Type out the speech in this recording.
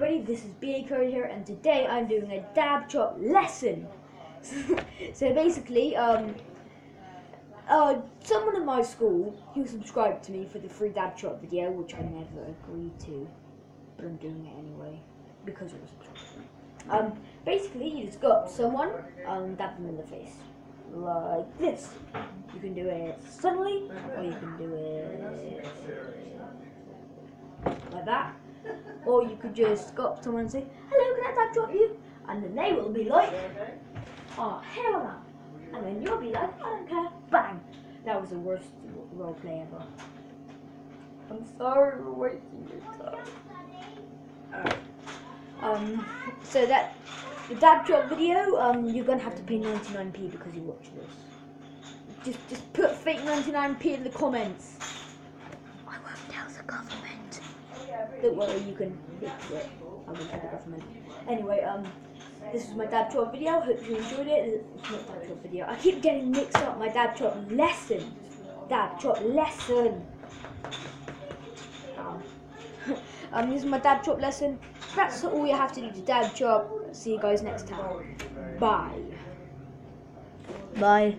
everybody, this is BA Curry here, and today I'm doing a dab chop lesson. so basically, um, uh, someone in my school who subscribed to me for the free dab chop video, which I never agreed to, but I'm doing it anyway because it was. Um, basically, you just got someone, and dab them in the face like this. You can do it suddenly, or you can do it like that. Or you could just go up to someone and say, hello, can I dab chop you? And then they will be like, oh, hell no. And then you'll be like, I don't care. Bang. That was the worst role play ever. I'm sorry for wasting your time. Um, so that, the dab chop video, um, you're gonna have to pay 99p because you watched this. Just, just put fake 99p in the comments. I won't tell the government. Don't worry, you can fix it. I won't tell the government. Anyway, um, this is my dab chop video. Hope you enjoyed it. It's not dab chop video. I keep getting mixed up. My dab chop lesson. Dab chop lesson. Um, um, this is my dab chop lesson. That's all you have to do to dab chop. See you guys next time. Bye. Bye.